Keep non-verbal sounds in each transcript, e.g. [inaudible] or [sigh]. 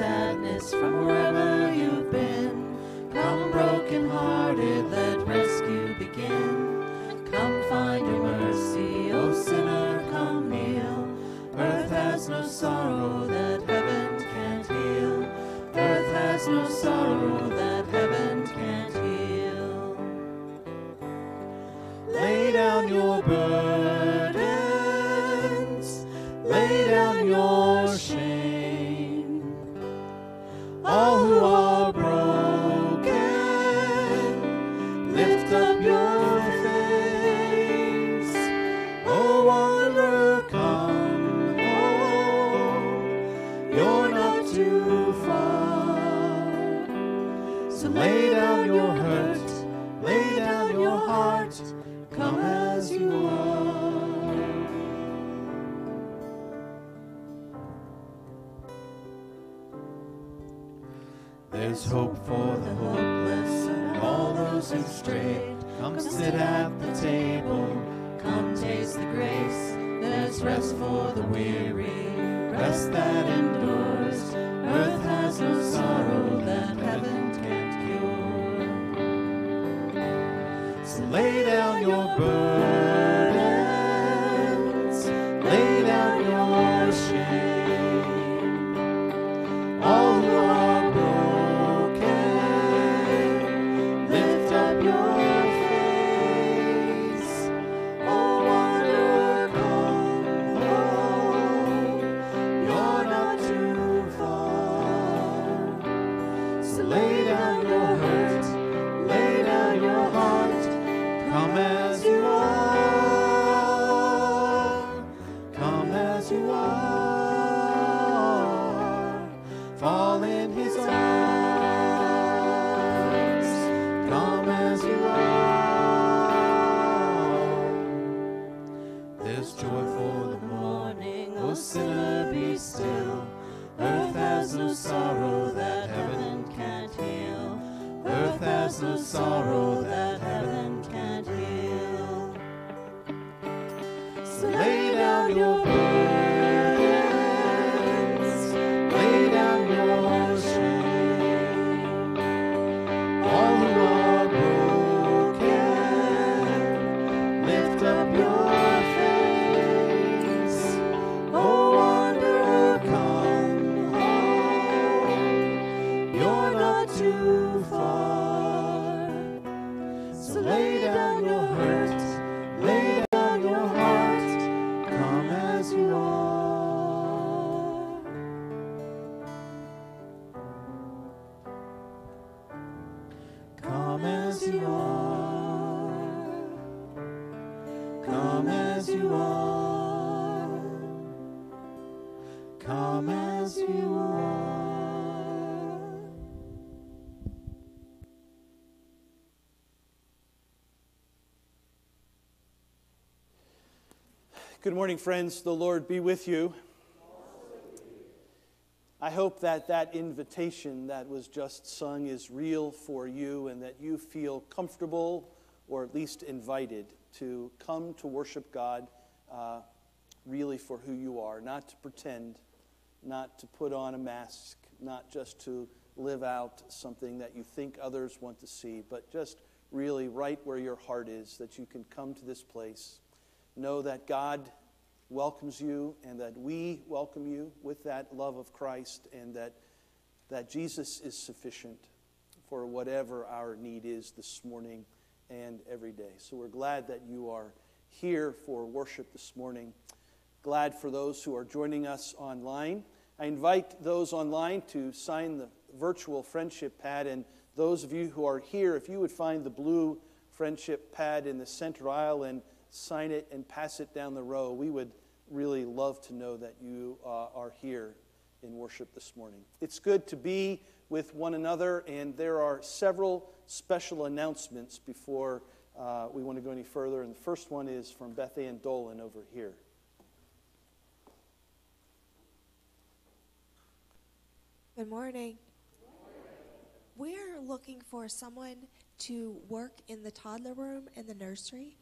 sadness from wherever So sorrow morning, friends. The Lord be with you. I hope that that invitation that was just sung is real for you and that you feel comfortable or at least invited to come to worship God uh, really for who you are, not to pretend, not to put on a mask, not just to live out something that you think others want to see, but just really right where your heart is, that you can come to this place know that God welcomes you and that we welcome you with that love of Christ and that, that Jesus is sufficient for whatever our need is this morning and every day. So we're glad that you are here for worship this morning. Glad for those who are joining us online. I invite those online to sign the virtual friendship pad, and those of you who are here, if you would find the blue friendship pad in the center aisle and sign it and pass it down the row, we would really love to know that you uh, are here in worship this morning. It's good to be with one another, and there are several special announcements before uh, we want to go any further. And the first one is from Beth Ann Dolan over here. Good morning. We're looking for someone to work in the toddler room and the nursery.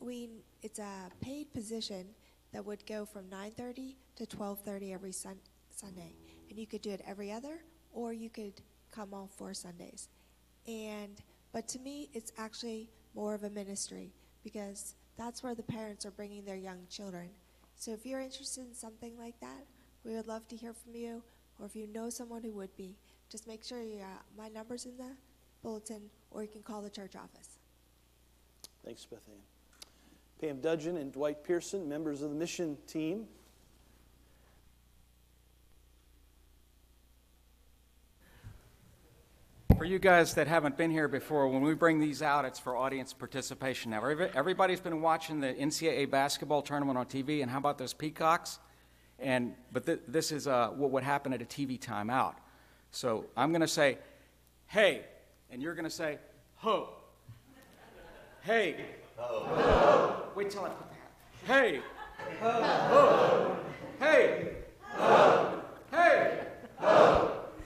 We it's a paid position that would go from 9:30 to 12:30 every sun, Sunday, and you could do it every other, or you could come all four Sundays. And but to me, it's actually more of a ministry because that's where the parents are bringing their young children. So if you're interested in something like that, we would love to hear from you, or if you know someone who would be, just make sure you, uh, my number's in the bulletin, or you can call the church office. Thanks, Beth Ann. Pam Dudgeon and Dwight Pearson, members of the mission team. For you guys that haven't been here before, when we bring these out, it's for audience participation. Now, everybody's been watching the NCAA basketball tournament on TV, and how about those peacocks? And but th- this is uh, what would happen at a TV timeout. So I'm going to say, "Hey," and you're going to say, "Ho." [laughs] Hey. Ho. Wait till I put the hat. Hey. Ho. Hey. Ho. Hey.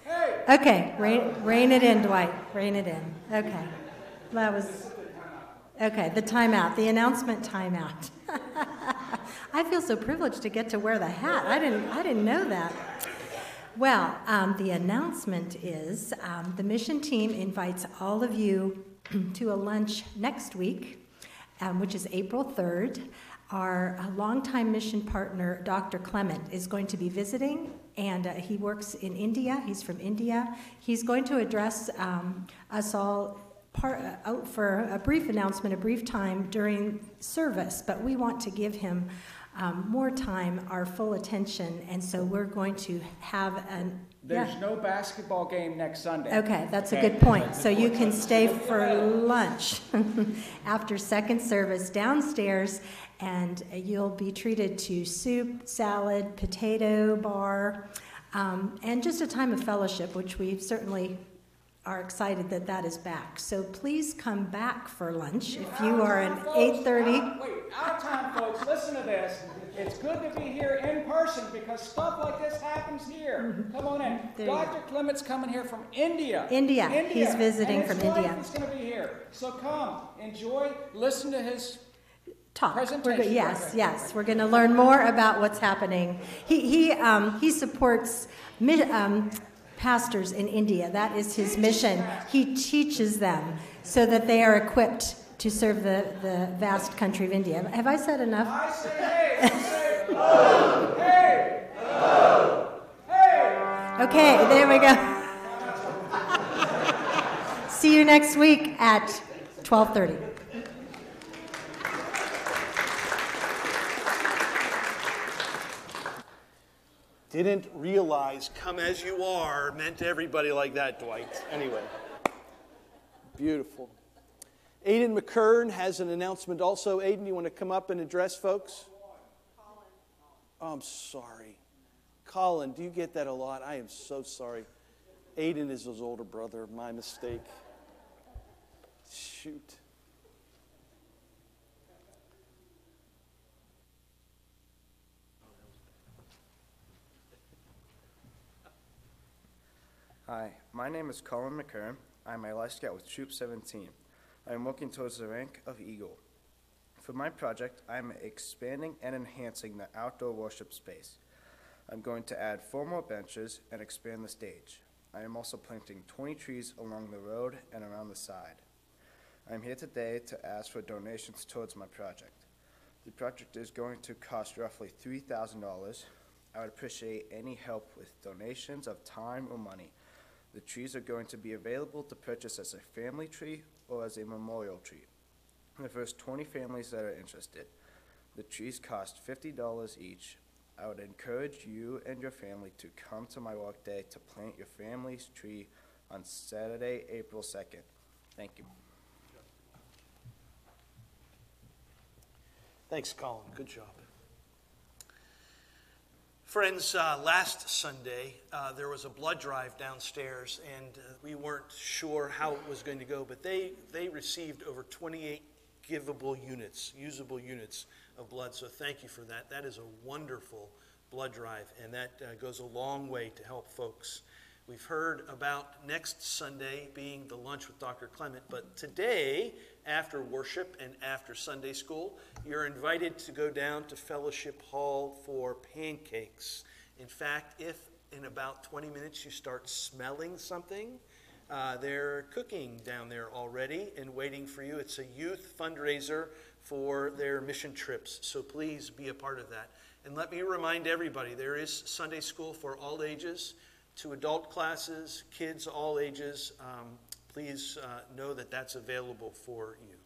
Hey. Okay, rein, rein it in, Dwight. Rein it in. Okay. That was, okay, the timeout, the announcement timeout. [laughs] I feel so privileged to get to wear the hat. I didn't, I didn't know that. Well, um, the announcement is um, the mission team invites all of you [clears throat] to a lunch next week, um, which is April 3rd. Our uh, longtime mission partner, Dr. Clement, is going to be visiting, and uh, he works in India. He's from India. He's going to address um, us all part, uh, out for a brief announcement, a brief time during service, but we want to give him um, more time, our full attention, and so we're going to have an. There's yeah. no basketball game next Sunday. Okay, that's a good point. So you can stay for lunch [laughs] after second service downstairs, and you'll be treated to soup, salad, potato bar, um, and just a time of fellowship, which we certainly are excited that that is back. So please come back for lunch if you are an Folks, 8:30. out- Wait, out of town folks, listen to this. It's good to be here in person because stuff like this happens here. Come on in. Mm-hmm. There Dr. Clement's coming here from India. India. He's visiting from India. is going to be here. So come, enjoy, listen to his. talk. We're go- Presentation. yes, yes, we're going to learn more about what's happening. He, he, um, he supports um, pastors in India. That is his mission. He teaches them so that they are equipped to serve the, the vast country of India. Have I said enough? I say hey, you say oh, hey, oh, hey. Okay, there we go. See you next week at 12:30. Didn't realize come as you are meant to everybody like that, Dwight. Anyway, beautiful. Aiden McKern has an announcement also. Aiden, you want to come up and address folks? Oh, I'm sorry. Colin, do you get that a lot? I am so sorry. Aiden is his older brother. My mistake. Shoot. Hi, my name is Colin McKern. I'm a Life Scout with Troop 17. I am working towards the rank of Eagle. For my project, I am expanding and enhancing the outdoor worship space. I'm going to add four more benches and expand the stage. I am also planting 20 trees along the road and around the side. I am here today to ask for donations towards my project. The project is going to cost roughly $3,000. I would appreciate any help with donations of time or money. The trees are going to be available to purchase as a family tree or as a memorial tree. The first 20 families that are interested. The trees cost $50 each. I would encourage you and your family to come to my work day to plant your family's tree on Saturday, April 2nd. Thank you. Thanks, Colin. Good job. Friends, uh, last Sunday uh, there was a blood drive downstairs, and uh, we weren't sure how it was going to go, but they, they received over 28 givable units, usable units of blood. So thank you for that. That is a wonderful blood drive, and that uh, goes a long way to help folks. We've heard about next Sunday being the lunch with Dr. Clement, but today, after worship and after Sunday school, you're invited to go down to Fellowship Hall for pancakes. In fact, if in about 20 minutes you start smelling something. Uh, they're cooking down there already and waiting for you. It's a youth fundraiser for their mission trips, so please be a part of that. And let me remind everybody there is Sunday school for all ages, to adult classes, kids all ages. Um, please uh, know that that's available for you.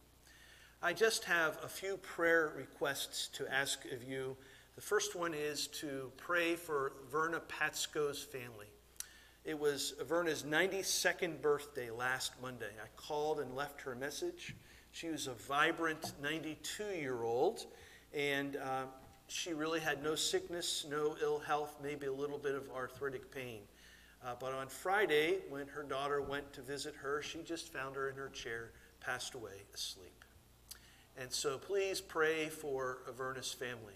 I just have a few prayer requests to ask of you. The first one is to pray for Verna Patsko's family. It was Verna's 92nd birthday last Monday. I called and left her a message. She was a vibrant 92 year old, and uh, she really had no sickness, no ill health, maybe a little bit of arthritic pain. Uh, but on Friday, when her daughter went to visit her, she just found her in her chair, passed away asleep. And so please pray for Verna's family.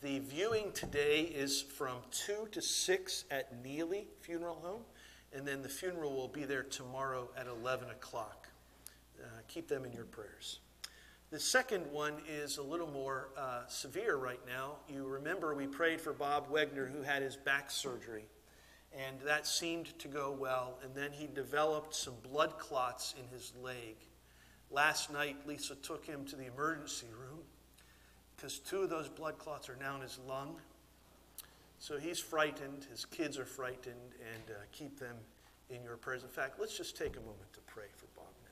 The viewing today is from 2 to 6 at Neely Funeral Home, and then the funeral will be there tomorrow at 11 o'clock. Uh, keep them in your prayers. The second one is a little more uh, severe right now. You remember we prayed for Bob Wegner, who had his back surgery, and that seemed to go well, and then he developed some blood clots in his leg. Last night, Lisa took him to the emergency room because two of those blood clots are now in his lung. So he's frightened, his kids are frightened, and uh, keep them in your prayers. In fact, let's just take a moment to pray for Bob now.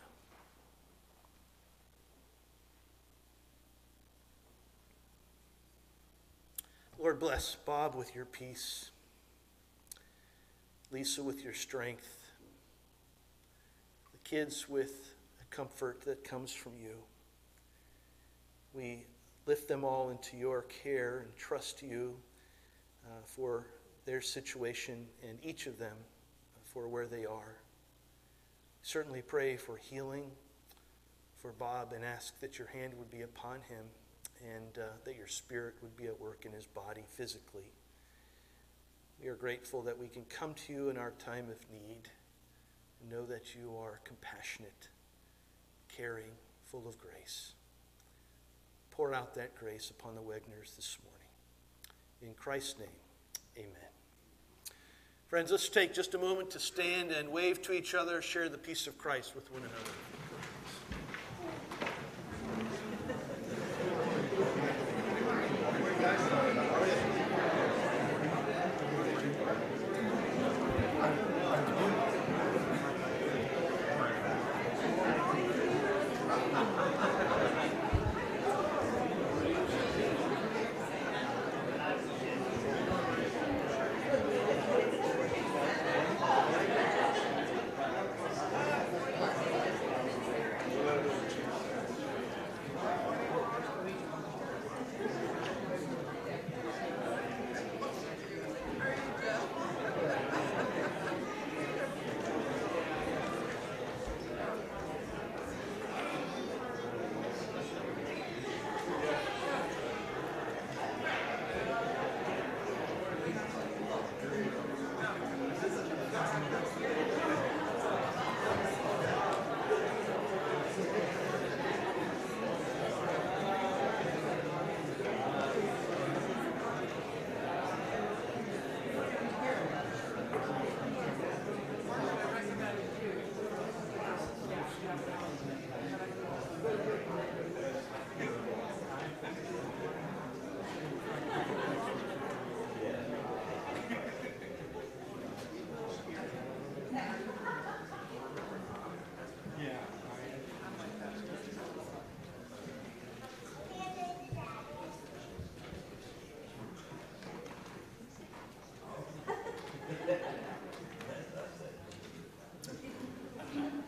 Lord, bless Bob with your peace, Lisa with your strength, the kids with the comfort that comes from you. We lift them all into your care and trust you uh, for their situation and each of them for where they are. Certainly pray for healing for Bob and ask that your hand would be upon him and uh, that your spirit would be at work in his body physically. We are grateful that we can come to you in our time of need and know that you are compassionate, caring, full of grace. Pour out that grace upon the Wegners this morning. In Christ's name, amen. Friends, let's take just a moment to stand and wave to each other, share the peace of Christ with one another.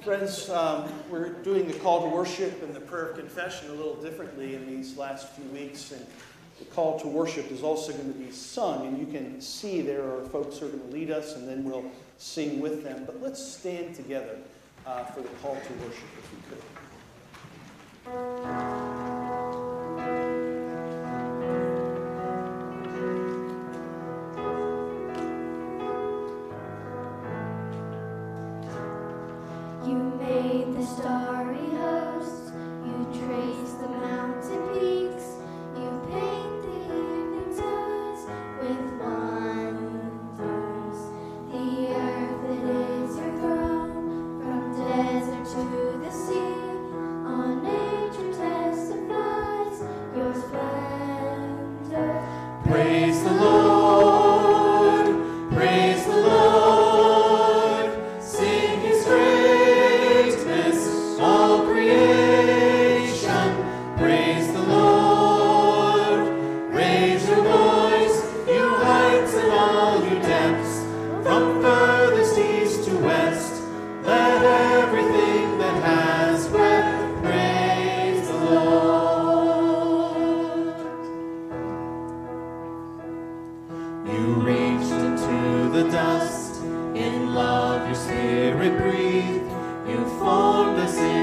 Friends, um, we're doing the call to worship and the prayer of confession a little differently in these last few weeks. And the call to worship is also going to be sung. And you can see there are folks who are going to lead us, and then we'll sing with them. But let's stand together uh, for the call to worship if we could. reached into the dust. In love, your spirit breathed. You formed us in.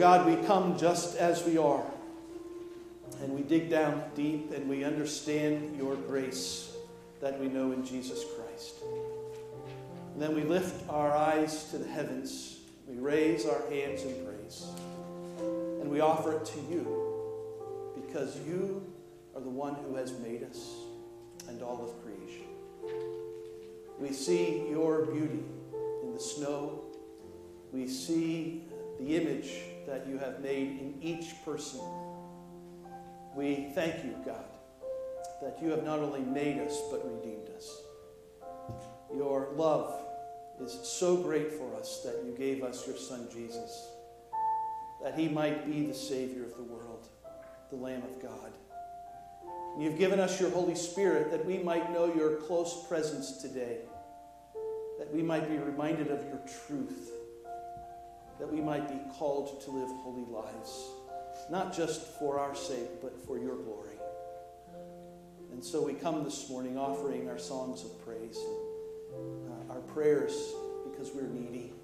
God, we come just as we are, and we dig down deep and we understand your grace that we know in Jesus Christ. And then we lift our eyes to the heavens, we raise our hands in praise, and we offer it to you because you are the one who has made us and all of creation. We see your beauty in the snow. We see the image that you have made in each person. We thank you, God, that you have not only made us, but redeemed us. Your love is so great for us that you gave us your Son, Jesus, that he might be the Savior of the world, the Lamb of God. And you've given us your Holy Spirit that we might know your close presence today that we might be reminded of your truth, that we might be called to live holy lives, not just for our sake, but for your glory. And so we come this morning offering our songs of praise, and, uh, our prayers, because we're needy.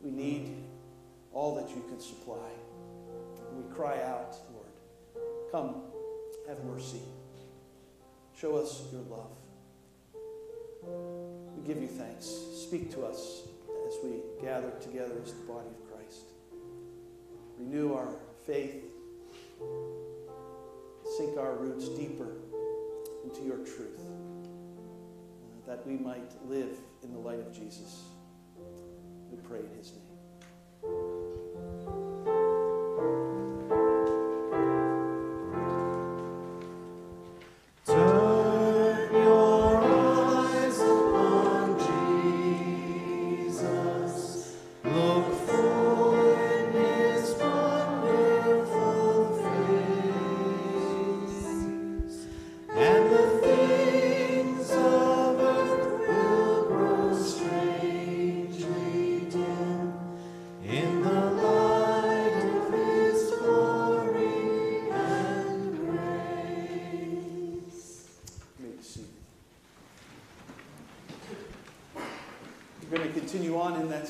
We need all that you can supply. And we cry out, Lord, come, have mercy. Show us your love. We give you thanks. Speak to us as we gather together as the body of Christ. Renew our faith. Sink our roots deeper into your truth, uh, that we might live in the light of Jesus. We pray in his name.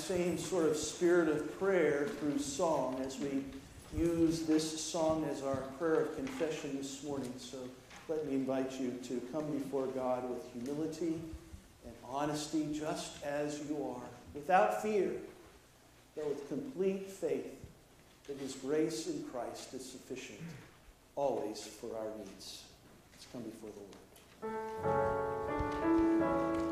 Same sort of spirit of prayer through song as we use this song as our prayer of confession this morning. So let me invite you to come before God with humility and honesty, just as you are, without fear, but with complete faith that His grace in Christ is sufficient always for our needs. Let's come before the Lord.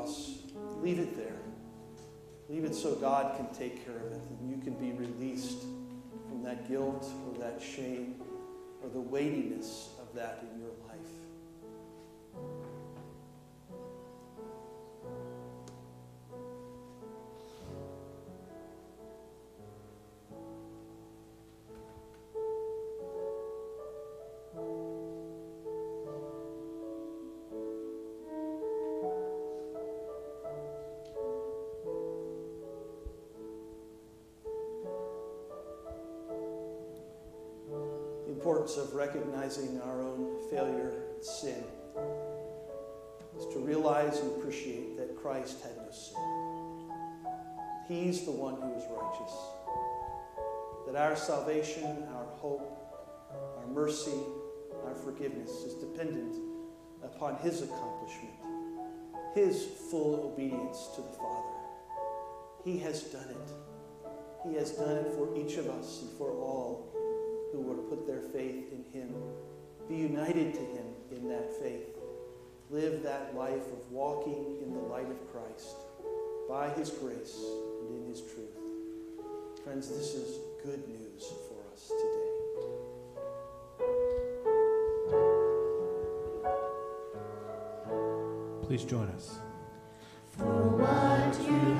Cross. Leave it there. Leave it so God can take care of it and you can be released from that guilt or that shame or the weightiness of that in your life. Importance of recognizing our own failure and sin is to realize and appreciate that Christ had no sin. He's the one who is righteous. That our salvation, our hope, our mercy, our forgiveness is dependent upon His accomplishment, His full obedience to the Father. He has done it. He has done it for each of us and for all who will put their faith in Him. Be united to Him in that faith. Live that life of walking in the light of Christ by His grace and in His truth. Friends, this is good news for us today. Please join us. For what you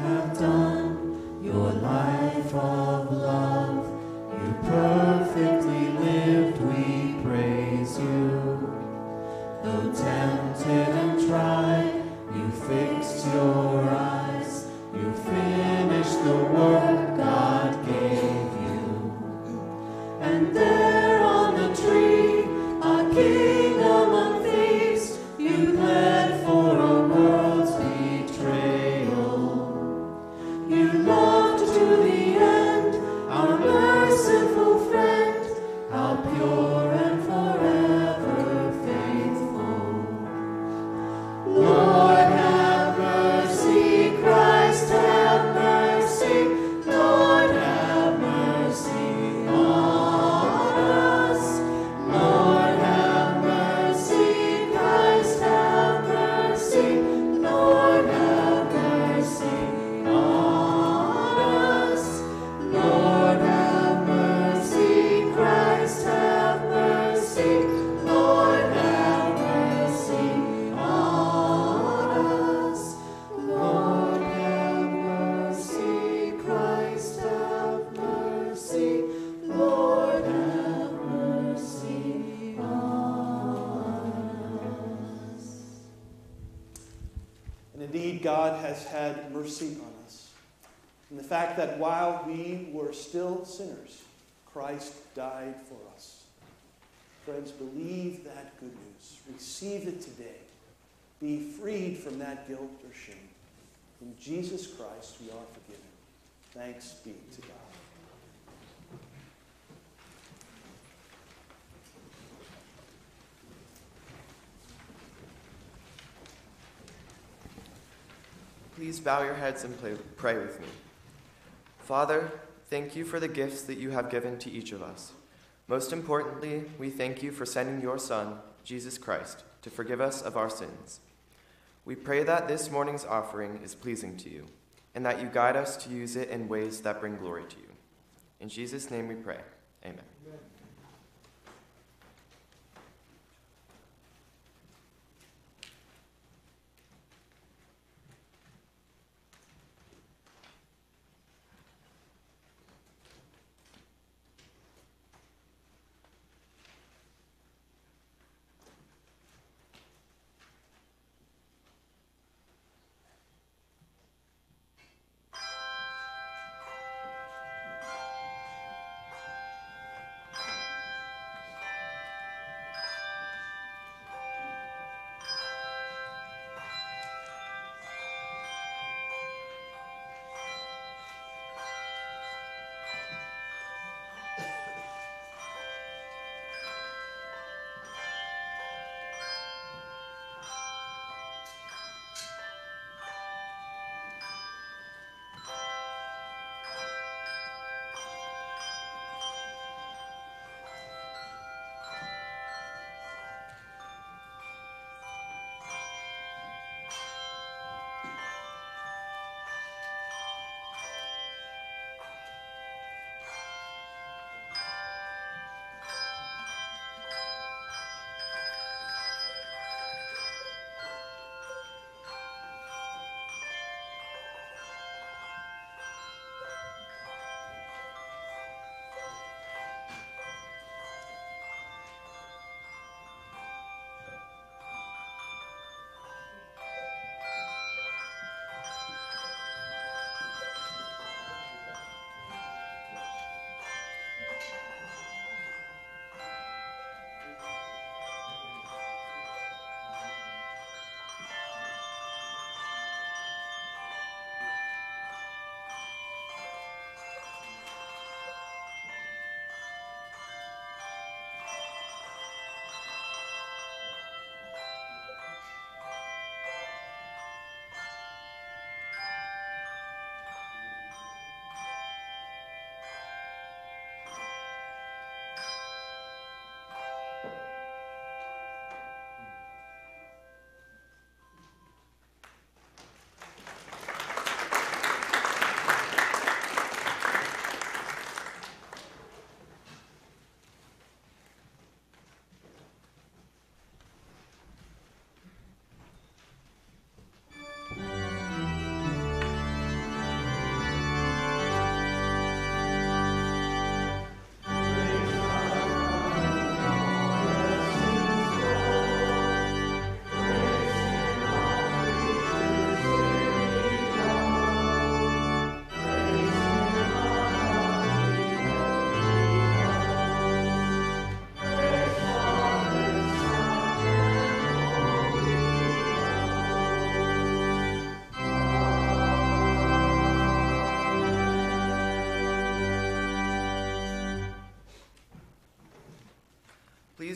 has had mercy on us. And the fact that while we were still sinners, Christ died for us. Friends, believe that good news. Receive it today. Be freed from that guilt or shame. In Jesus Christ, we are forgiven. Thanks be to God. Please bow your heads and pray with me. Father, thank you for the gifts that you have given to each of us. Most importantly, we thank you for sending your Son, Jesus Christ, to forgive us of our sins. We pray that this morning's offering is pleasing to you, and that you guide us to use it in ways that bring glory to you. In Jesus' name we pray. Amen.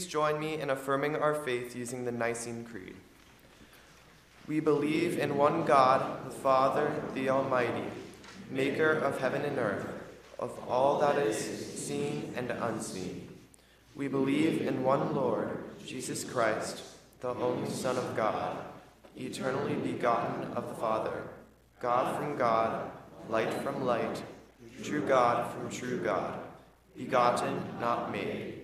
Please join me in affirming our faith using the Nicene Creed. We believe in one God, the Father, the Almighty, maker of heaven and earth, of all that is seen and unseen. We believe in one Lord, Jesus Christ, the only Son of God, eternally begotten of the Father, God from God, light from light, true God from true God, begotten, not made,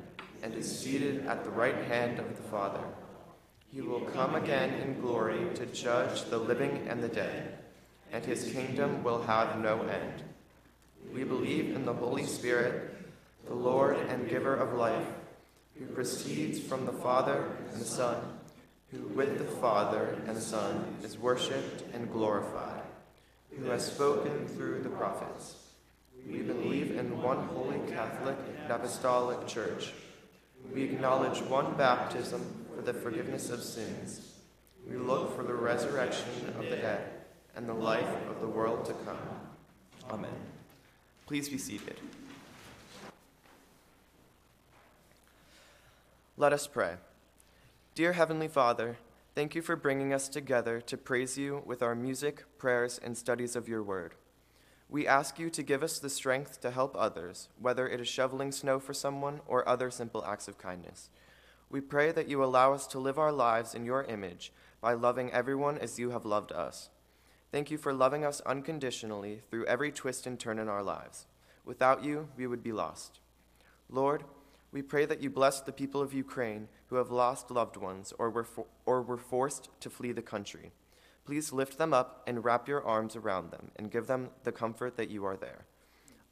and is seated at the right hand of the Father. He will come again in glory to judge the living and the dead, and his kingdom will have no end. We believe in the Holy Spirit, the Lord and giver of life, who proceeds from the Father and the Son, who with the Father and the Son is worshipped and glorified, who has spoken through the prophets. We believe in one holy Catholic and Apostolic Church. We acknowledge one baptism for the forgiveness of sins. We look for the resurrection of the dead and the life of the world to come. Amen. Please be seated. Let us pray. Dear Heavenly Father, thank you for bringing us together to praise you with our music, prayers, and studies of your word. We ask you to give us the strength to help others, whether it is shoveling snow for someone or other simple acts of kindness. We pray that you allow us to live our lives in your image by loving everyone as you have loved us. Thank you for loving us unconditionally through every twist and turn in our lives. Without you, we would be lost. Lord, we pray that you bless the people of Ukraine who have lost loved ones or were, for, or were forced to flee the country. Please lift them up and wrap your arms around them and give them the comfort that you are there.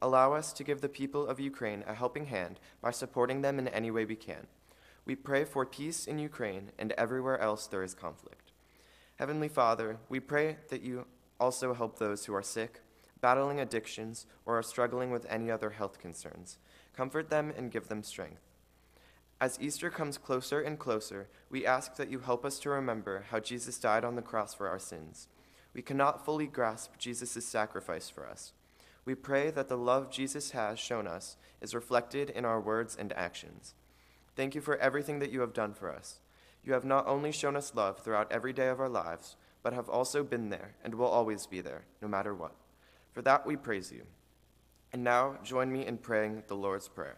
Allow us to give the people of Ukraine a helping hand by supporting them in any way we can. We pray for peace in Ukraine and everywhere else there is conflict. Heavenly Father, we pray that you also help those who are sick, battling addictions, or are struggling with any other health concerns. Comfort them and give them strength. As Easter comes closer and closer, we ask that you help us to remember how Jesus died on the cross for our sins. We cannot fully grasp Jesus' sacrifice for us. We pray that the love Jesus has shown us is reflected in our words and actions. Thank you for everything that you have done for us. You have not only shown us love throughout every day of our lives, but have also been there and will always be there, no matter what. For that we praise you. And now join me in praying the Lord's Prayer.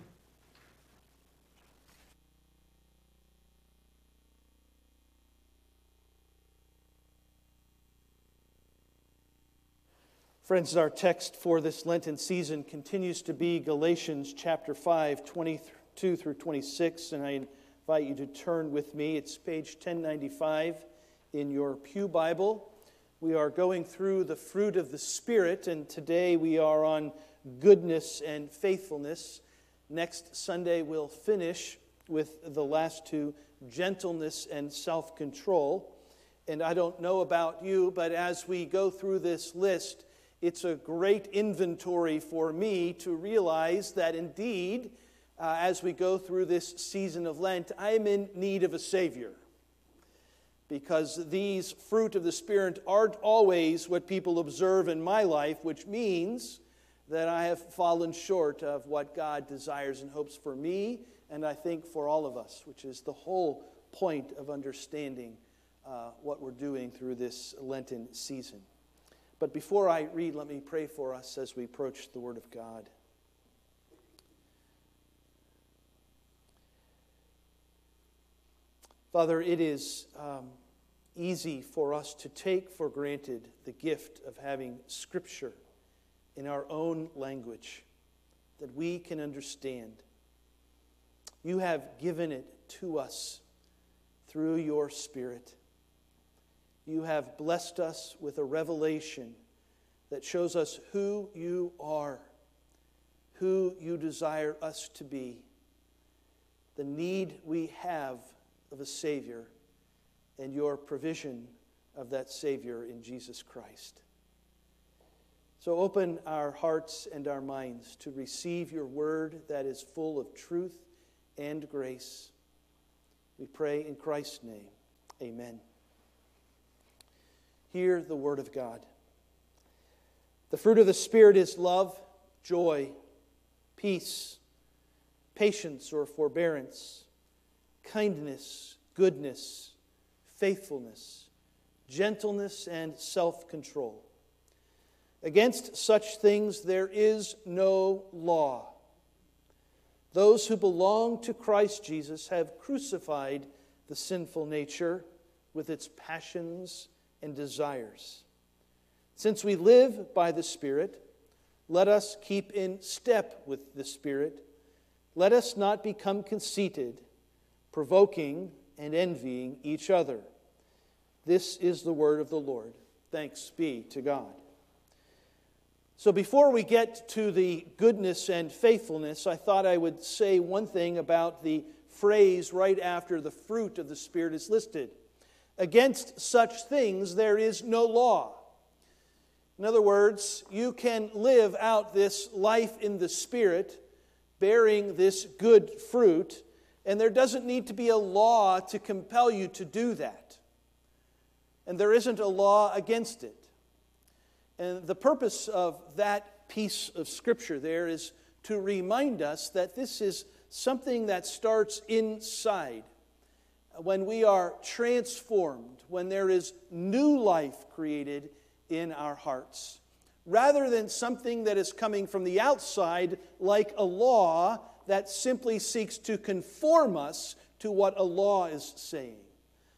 Friends, our text for this Lenten season continues to be Galatians chapter 5, 22 through 26, and I invite you to turn with me. It's page 1095 in your Pew Bible. We are going through the fruit of the Spirit, and today we are on goodness and faithfulness. Next Sunday, we'll finish with the last two gentleness and self control. And I don't know about you, but as we go through this list, it's a great inventory for me to realize that indeed, uh, as we go through this season of Lent, I am in need of a Savior. Because these fruit of the Spirit aren't always what people observe in my life, which means that I have fallen short of what God desires and hopes for me, and I think for all of us, which is the whole point of understanding uh, what we're doing through this Lenten season. But before I read, let me pray for us as we approach the Word of God. Father, it is um, easy for us to take for granted the gift of having Scripture in our own language that we can understand. You have given it to us through your Spirit. You have blessed us with a revelation that shows us who you are, who you desire us to be, the need we have of a Savior, and your provision of that Savior in Jesus Christ. So open our hearts and our minds to receive your word that is full of truth and grace. We pray in Christ's name. Amen. Hear the word of God. The fruit of the Spirit is love, joy, peace, patience or forbearance, kindness, goodness, faithfulness, gentleness, and self control. Against such things there is no law. Those who belong to Christ Jesus have crucified the sinful nature with its passions and desires. Since we live by the Spirit, let us keep in step with the Spirit. Let us not become conceited, provoking and envying each other. This is the word of the Lord. Thanks be to God. So, before we get to the goodness and faithfulness, I thought I would say one thing about the phrase right after the fruit of the Spirit is listed. Against such things there is no law. In other words, you can live out this life in the Spirit, bearing this good fruit, and there doesn't need to be a law to compel you to do that. And there isn't a law against it. And the purpose of that piece of Scripture there is to remind us that this is something that starts inside. When we are transformed, when there is new life created in our hearts, rather than something that is coming from the outside, like a law that simply seeks to conform us to what a law is saying.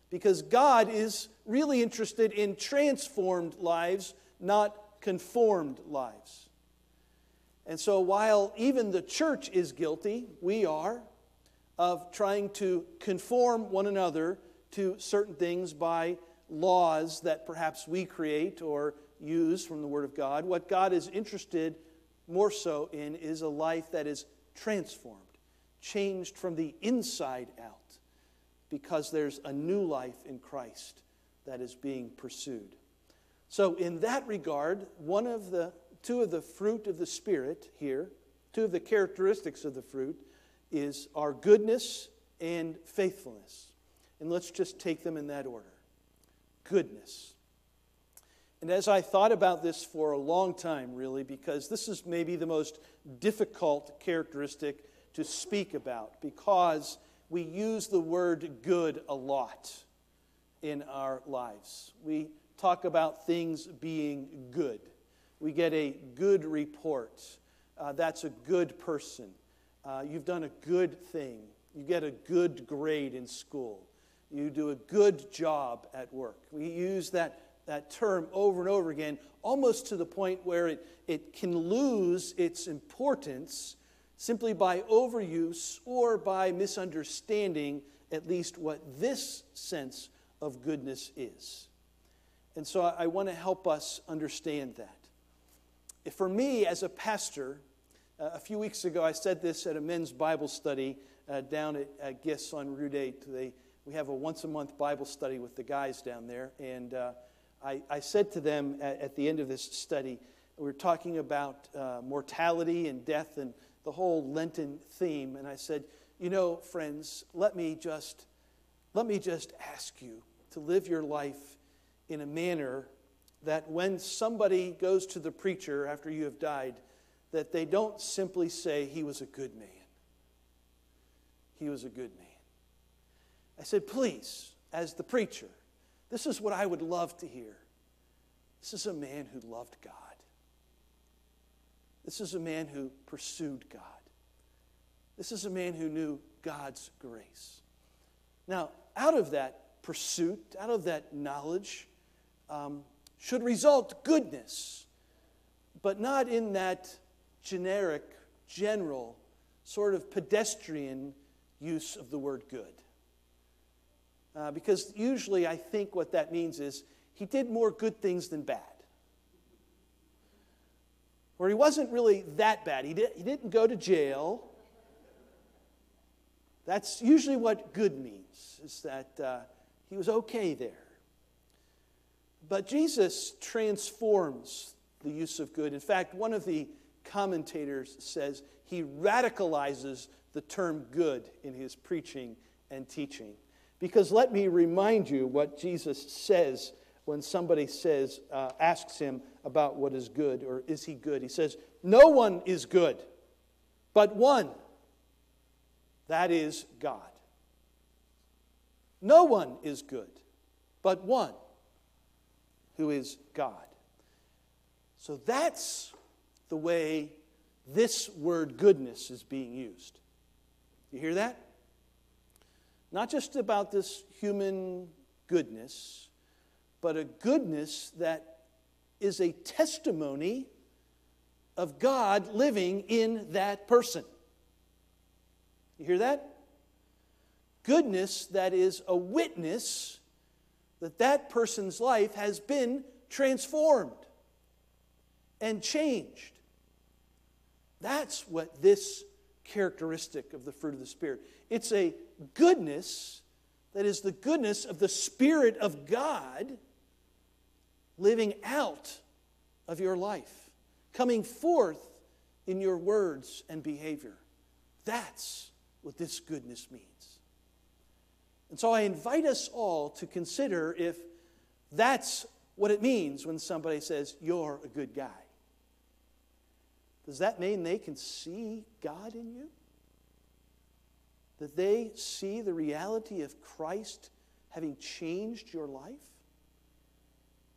Because God is really interested in transformed lives, not conformed lives. And so, while even the church is guilty, we are, of trying to conform one another to certain things by laws that perhaps we create or use from the Word of God. What God is interested more so in is a life that is transformed, changed from the inside out, because there's a new life in Christ that is being pursued. So, in that regard, one of the two of the fruit of the Spirit here, two of the characteristics of the fruit, is our goodness and faithfulness. And let's just take them in that order goodness. And as I thought about this for a long time, really, because this is maybe the most difficult characteristic to speak about, because we use the word good a lot in our lives. We talk about things being good. We get a good report. Uh, that's a good person. Uh, you've done a good thing. You get a good grade in school. You do a good job at work. We use that, that term over and over again, almost to the point where it, it can lose its importance simply by overuse or by misunderstanding at least what this sense of goodness is. And so I, I want to help us understand that. For me, as a pastor, uh, a few weeks ago, I said this at a men's Bible study uh, down at, at GIS on Route 8. They, we have a once a month Bible study with the guys down there. And uh, I, I, said to them at, at, the end of this study, we were talking about uh, mortality and death and the whole Lenten theme. And I said, you know, friends, let me just, let me just ask you to live your life in a manner that when somebody goes to the preacher after you have died, that they don't simply say, He was a good man. He was a good man. I said, Please, as the preacher, this is what I would love to hear. This is a man who loved God. This is a man who pursued God. This is a man who knew God's grace. Now, out of that pursuit, out of that knowledge, um, should result goodness, but not in that generic, general, sort of pedestrian use of the word good. Uh, because usually I think what that means is he did more good things than bad. Or he wasn't really that bad. He, did, he didn't go to jail. That's usually what good means, is that uh, he was okay there. But Jesus transforms the use of good. In fact, one of the commentators says he radicalizes the term good in his preaching and teaching. Because let me remind you what Jesus says when somebody says, uh, asks him about what is good or is he good. He says, No one is good, but one. That is God. No one is good but one, who is God. So that's the way this word goodness is being used. You hear that? Not just about this human goodness, but a goodness that is a testimony of God living in that person. You hear that? Goodness that is a witness that that person's life has been transformed and changed. That's what this characteristic of the fruit of the Spirit. It's a goodness that is the goodness of the Spirit of God living out of your life, coming forth in your words and behavior. That's what this goodness means. And so I invite us all to consider if that's what it means when somebody says, You're a good guy. Does that mean they can see God in you? That they see the reality of Christ having changed your life?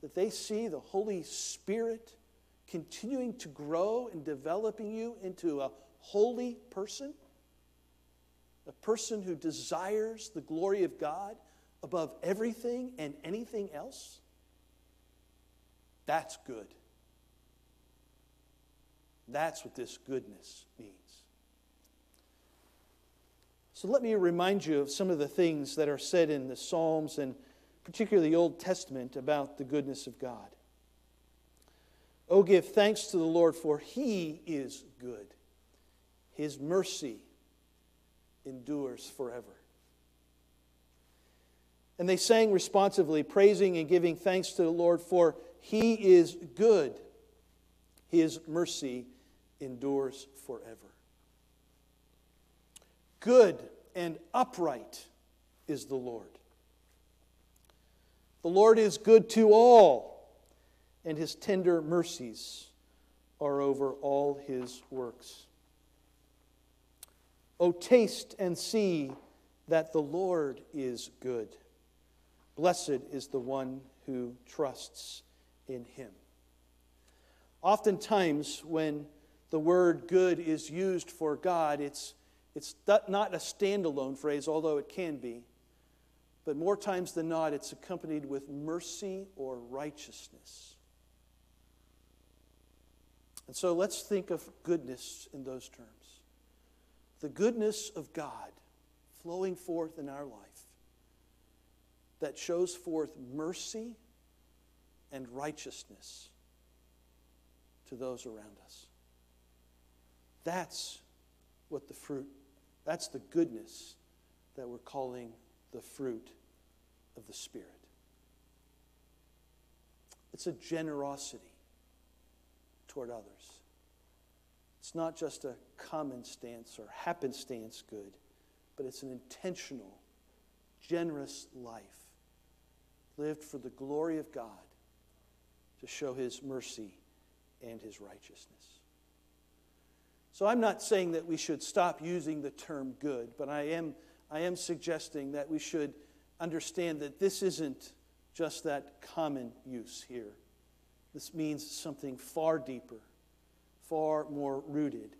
That they see the Holy Spirit continuing to grow and developing you into a holy person? A person who desires the glory of God above everything and anything else? That's good. That's what this goodness means. So let me remind you of some of the things that are said in the Psalms and particularly the Old Testament about the goodness of God. Oh, give thanks to the Lord, for he is good. His mercy endures forever. And they sang responsively, praising and giving thanks to the Lord, for he is good. His mercy endures forever. Good and upright is the Lord. The Lord is good to all, and his tender mercies are over all his works. O taste and see that the Lord is good. Blessed is the one who trusts in him. Oftentimes, when the word good is used for God, it's, it's not a standalone phrase, although it can be. But more times than not, it's accompanied with mercy or righteousness. And so let's think of goodness in those terms. The goodness of God flowing forth in our life that shows forth mercy and righteousness to those around us. That's what the fruit, that's the goodness that we're calling the fruit of the Spirit. It's a generosity toward others. It's not just a common stance or happenstance good, but it's an intentional, generous life lived for the glory of God to show His mercy and His righteousness. So I'm not saying that we should stop using the term good, but I am, I am suggesting that we should understand that this isn't just that common use here. This means something far deeper, far more rooted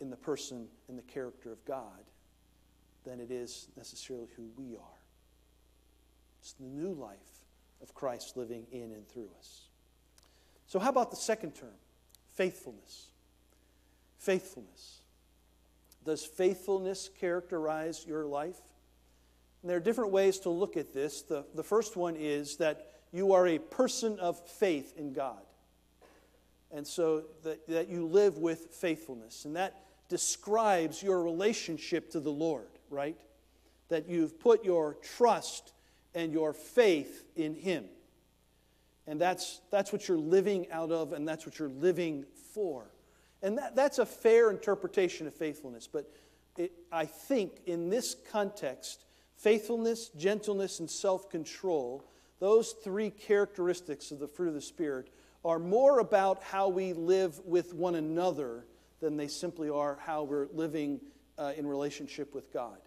in the person and the character of God than it is necessarily who we are. It's the new life of Christ living in and through us. So, how about the second term? Faithfulness. Faithfulness. Does faithfulness characterize your life? And there are different ways to look at this. The, the first one is that you are a person of faith in God. And so that, that you live with faithfulness. And that describes your relationship to the Lord, right? That you've put your trust and your faith in Him. And that's, that's what you're living out of, and that's what you're living for. And that, that's a fair interpretation of faithfulness. But it, I think in this context, faithfulness, gentleness, and self control, those three characteristics of the fruit of the Spirit, are more about how we live with one another than they simply are how we're living uh, in relationship with God.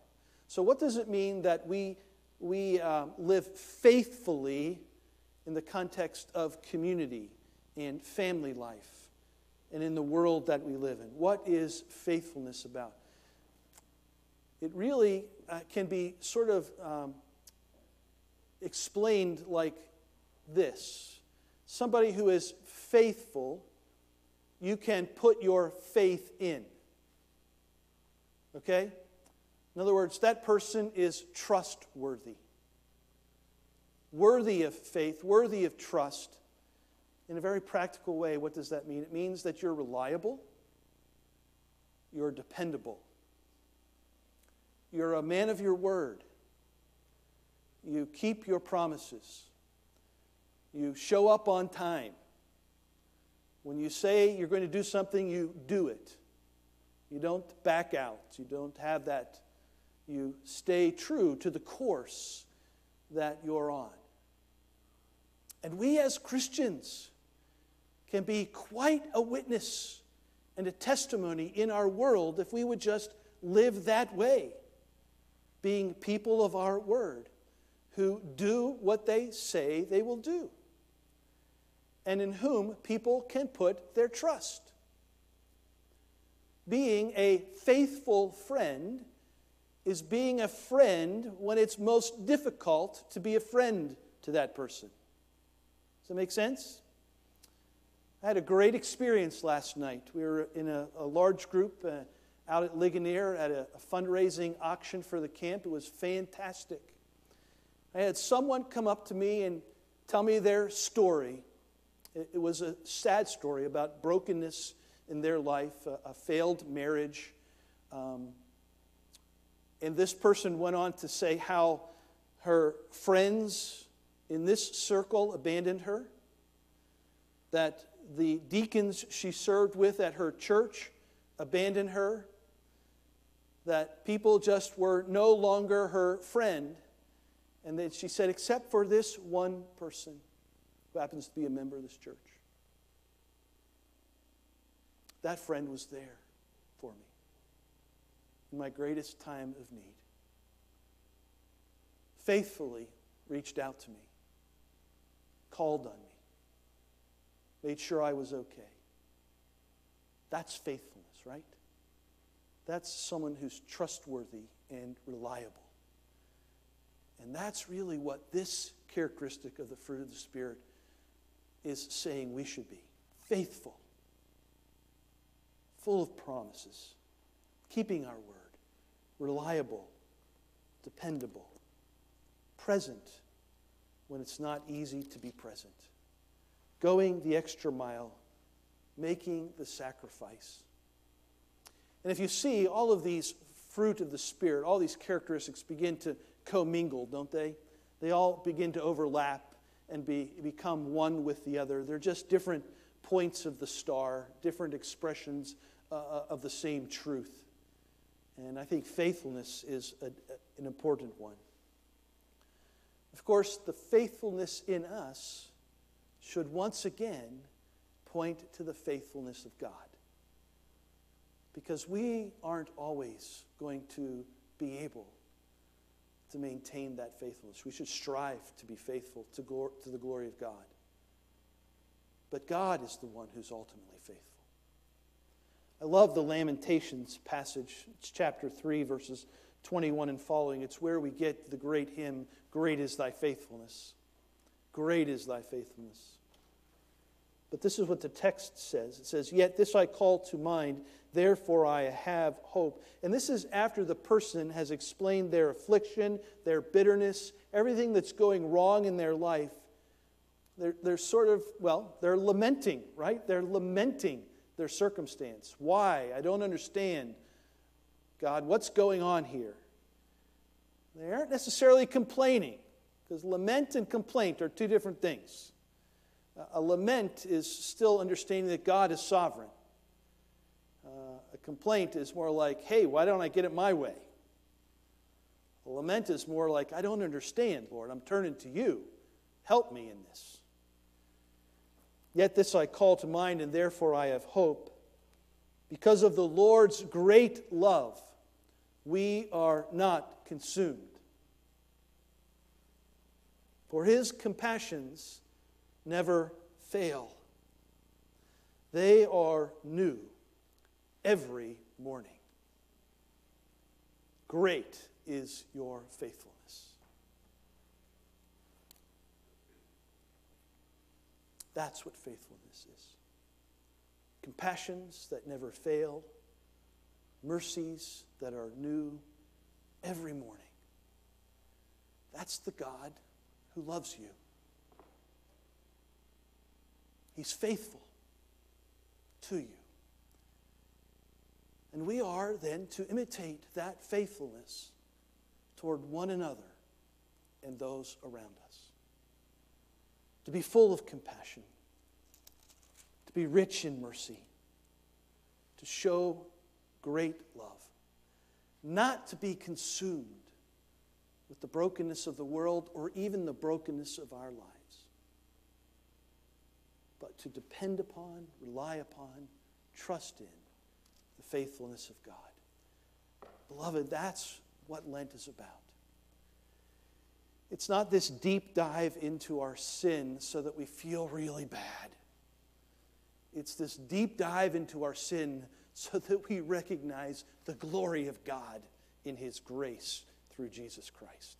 So, what does it mean that we, we uh, live faithfully in the context of community and family life and in the world that we live in? What is faithfulness about? It really uh, can be sort of um, explained like this somebody who is faithful, you can put your faith in. Okay? In other words, that person is trustworthy. worthy of faith, worthy of trust. In a very practical way, what does that mean? It means that you're reliable, you're dependable, you're a man of your word, you keep your promises, you show up on time. When you say you're going to do something, you do it. You don't back out. You don't have that. You stay true to the course that you're on. And we as Christians can be quite a witness and a testimony in our world if we would just live that way, being people of our word who do what they say they will do and in whom people can put their trust. Being a faithful friend is being a friend when it's most difficult to be a friend to that person. Does that make sense? I had a great experience last night. We were in a, a large group uh, out at Ligonier at a, a fundraising auction for the camp. It was fantastic. I had someone come up to me and tell me their story it was a sad story about brokenness in their life, a, failed marriage. Um, and this person went on to say how her friends in this circle abandoned her, that the deacons she served with at her church abandoned her, that people just were no longer her friend. And then she said, except for this one person who happens to be a member of this church. That friend was there for me in my greatest time of need. Faithfully reached out to me, called on me, made sure I was okay. That's faithfulness, right? That's someone who's trustworthy and reliable. And that's really what this characteristic of the fruit of the Spirit is saying we should be. Faithful, full of promises, keeping our word, reliable, dependable, present when it's not easy to be present, going the extra mile, making the sacrifice. And if you see all of these fruit of the Spirit, all these characteristics begin to commingle, don't they? They all begin to overlap and be, become one with the other. They're just different points of the star, different expressions uh, uh, of the same truth. And I think faithfulness is a, a, an important one. Of course, the faithfulness in us should once again point to the faithfulness of God. Because we aren't always going to be able to maintain that faithfulness. We should strive to be faithful to, glor- to the glory of God. But God is the one who's ultimately faithful. I love the Lamentations passage. It's chapter 3, verses 21 and following. It's where we get the great hymn, Great is Thy Faithfulness. Great is Thy Faithfulness. But this is what the text says it says, Yet this I call to mind Therefore, I have hope. And this is after the person has explained their affliction, their bitterness, everything that's going wrong in their life. They're, they're sort of, well, they're lamenting, right? They're lamenting their circumstance. Why? I don't understand. God, what's going on here? They aren't necessarily complaining, because lament and complaint are two different things. A lament is still understanding that God is sovereign. Uh, a complaint is more like, hey, why don't I get it my way? A lament is more like, I don't understand, Lord. I'm turning to you. Help me in this. Yet this I call to mind, and therefore I have hope. Because of the Lord's great love, we are not consumed. For his compassions never fail, they are new every morning. Great is your faithfulness. That's what faithfulness is compassions that never fail, mercies that are new every morning. That's the God who loves you. He's faithful to you. And we are then to imitate that faithfulness toward one another and those around us. To be full of compassion, to be rich in mercy, to show great love, not to be consumed with the brokenness of the world or even the brokenness of our lives, but to depend upon, rely upon, trust in the faithfulness of God. Beloved, that's what Lent is about. It's not this deep dive into our sin so that we feel really bad. It's this deep dive into our sin so that we recognize the glory of God in His grace through Jesus Christ.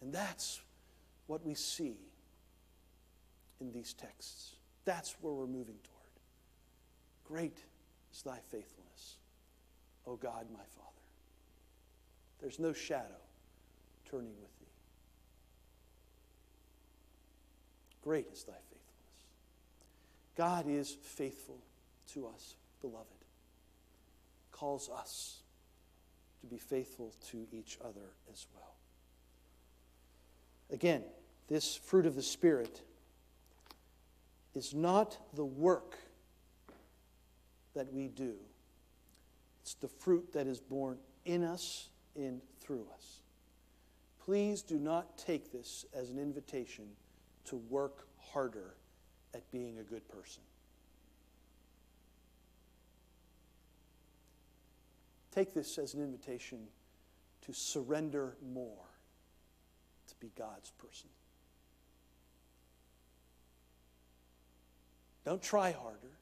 And that's what we see in these texts. That's where we're moving toward. Great is thy faithfulness, O God, my Father. There's no shadow turning with thee. Great is thy faithfulness. God is faithful to us, beloved. Calls us to be faithful to each other as well. Again, this fruit of the Spirit is not the work that we do, it's the fruit that is borne in us and through us. Please do not take this as an invitation to work harder at being a good person. Take this as an invitation to surrender more to be God's person. Don't try harder.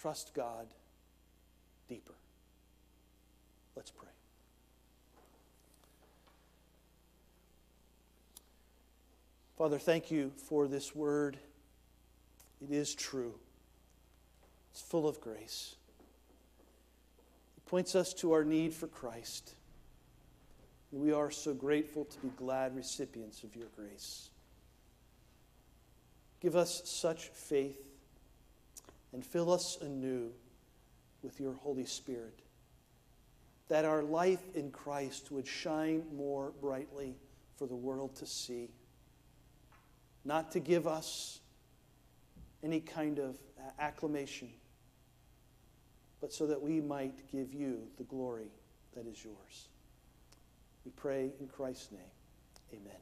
Trust God deeper. Let's pray. Father, thank you for this word. It is true, it's full of grace. Points us to our need for Christ. We are so grateful to be glad recipients of your grace. Give us such faith and fill us anew with your Holy Spirit, that our life in Christ would shine more brightly for the world to see not to give us any kind of acclamation, but so that we might give you the glory that is yours. We pray in Christ's name. Amen.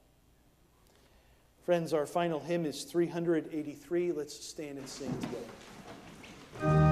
Friends, our final hymn is 383. Let's stand and sing together.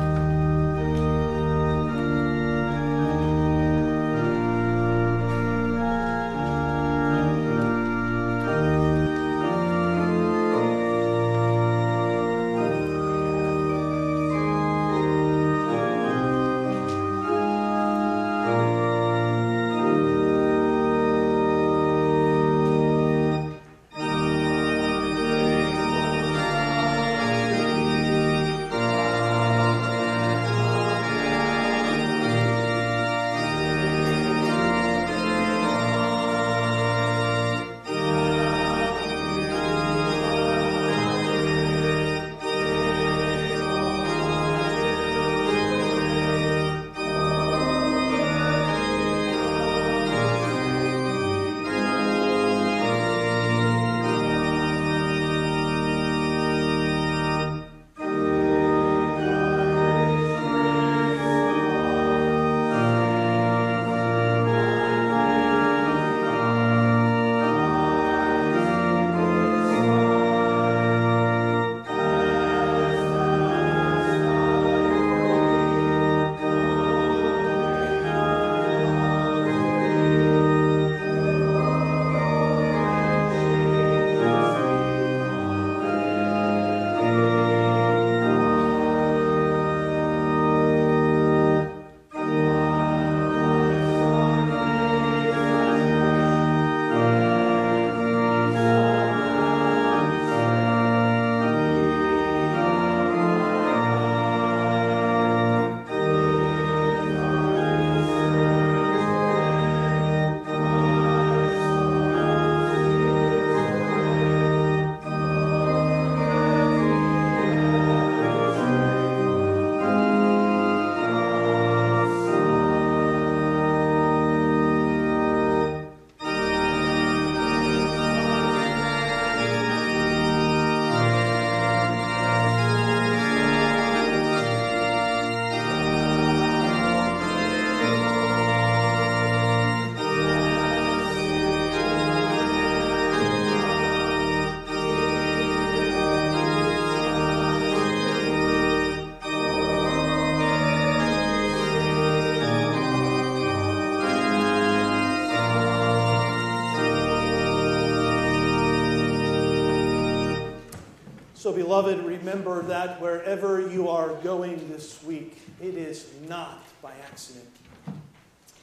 So, beloved, remember that wherever you are going this week, it is not by accident.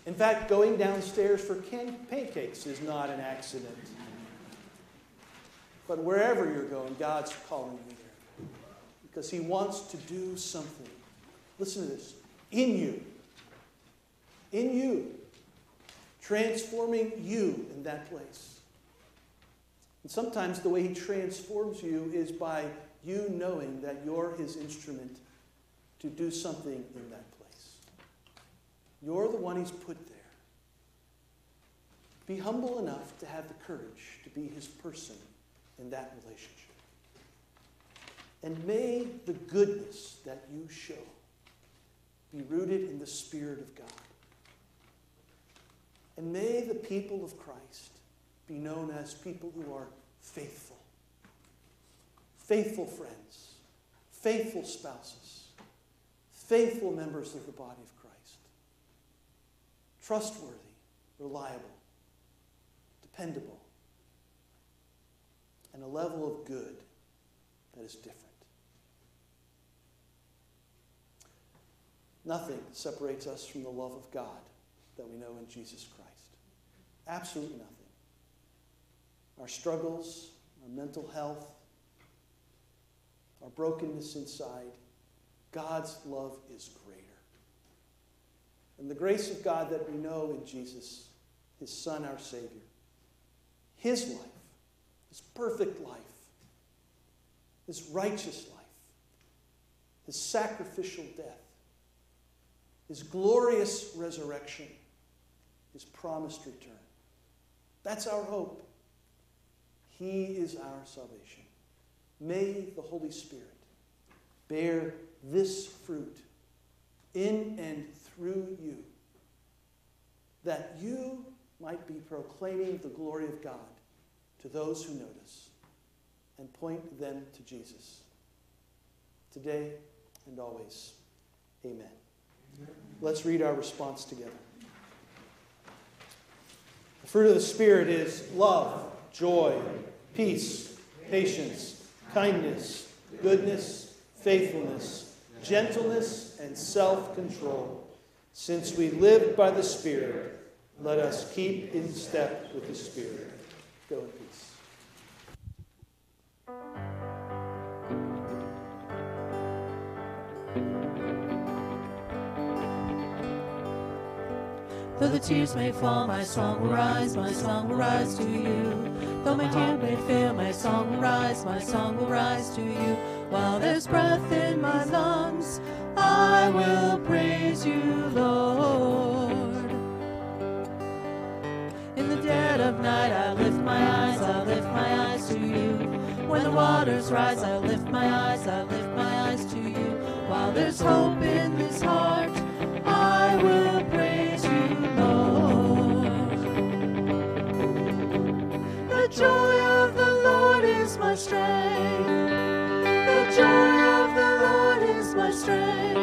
In fact, going downstairs for pancakes is not an accident. But wherever you're going, God's calling you there because He wants to do something. Listen to this in you. In you. Transforming you in that place. And sometimes the way He transforms you is by you knowing that you're His instrument to do something in that place. You're the one He's put there. Be humble enough to have the courage to be His person in that relationship. And may the goodness that you show be rooted in the Spirit of God. And may the people of Christ be known as people who are faithful. Faithful friends, faithful spouses, faithful members of the body of Christ. Trustworthy, reliable, dependable, and a level of good that is different. Nothing separates us from the love of God that we know in Jesus Christ. Absolutely nothing. Our struggles, our mental health, our brokenness inside, God's love is greater. And the grace of God that we know in Jesus, his Son, our Savior, his life, his perfect life, his righteous life, his sacrificial death, his glorious resurrection, his promised return. That's our hope. He is our salvation. May the Holy Spirit bear this fruit in and through you, that you might be proclaiming the glory of God to those who notice and point them to Jesus. Today and always, amen. Let's read our response together. The fruit of the Spirit is love, joy, peace, patience, kindness, goodness, faithfulness, gentleness, and self control. Since we live by the Spirit, let us keep in step with the Spirit. Go in peace. The tears may fall, my song will rise, my song will rise to you. Though my tear may fail, my song will rise, my song will rise to you. While there's breath in my lungs, I will praise you, Lord. In the dead of night, I lift my eyes, I lift my eyes to you. When the waters rise, I lift my eyes, I lift my eyes to you. While there's hope in this heart, strength. The joy of the Lord is my strength.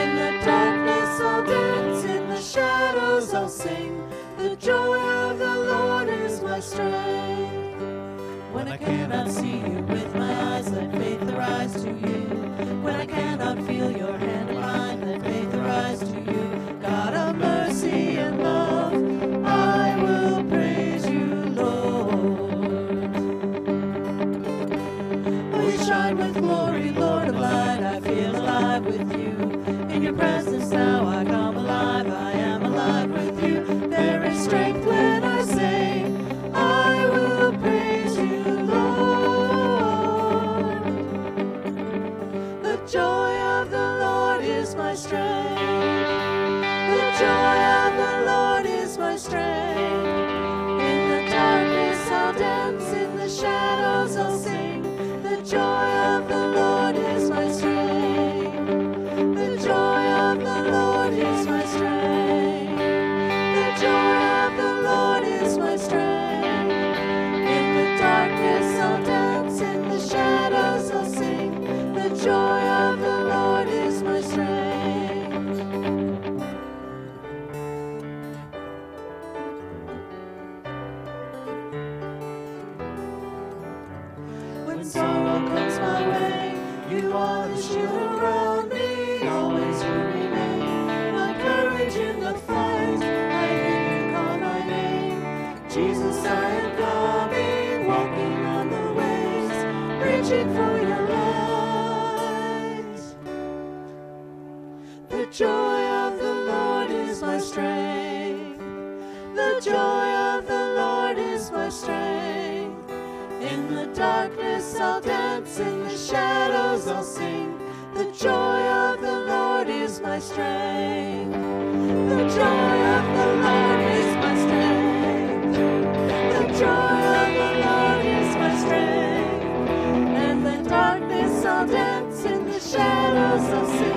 In the darkness I'll dance, in the shadows I'll sing. The joy of the Lord is my strength. When I cannot see you with my eyes, let faith arise to you. When I cannot feel your hand in mine, let faith arise to you. God of mercy Your presence shadows I'll sing. The joy of the Lord is my strength. The joy of the Lord is my strength. The joy of the Lord is my strength. In the darkness I'll dance, in the shadows I'll sing.